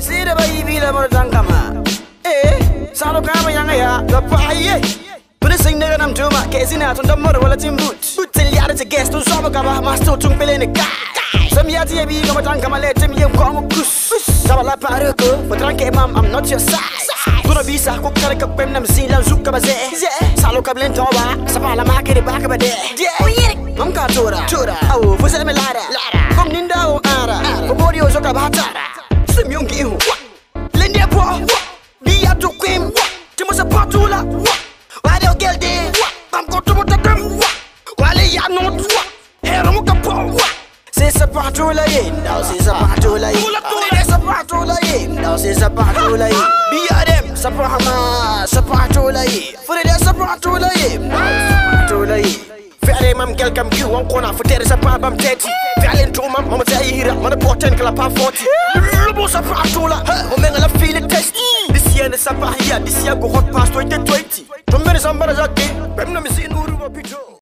Sida bayi bila murtan kama Eh, salo kama yang ya Lepahiye Berising dengan am juma Kezina tun damur wala timbut Butil yada te guest Tun sobo kaba Mas tu tung pilih ni Sam ya tiye bi kama tan kama le Tim yem kama kus Sama la paruku Patran ke imam I'm not your size Tuna bisa ko kare ka pem nam sin lan zuk kaba ze Salo kablen toba Sapa la makere baka bade Oh yeah Mam ka tora Tora Awo fusel me lara Lara Kom nin Patula, Why do girl de, I'm go to the dim, Wale ya no, Hero mo ka po, Se sa patula ye, now se sa patula ye. Ore sa patula ye, now se sa patula ye. Biya dem, sa pahama, sa patula ye. Fure de sa patula ye, now patula ye. Fere mam gel kam ki wan kona futere sa pa bam teti Fere to mam mama ta hira mana poten kala pa 40 Lubo sa patula mo menga la This year ne sa pa here this year go hot past 2020 Tumbere sambara zakki bem na mi sin uru wa pito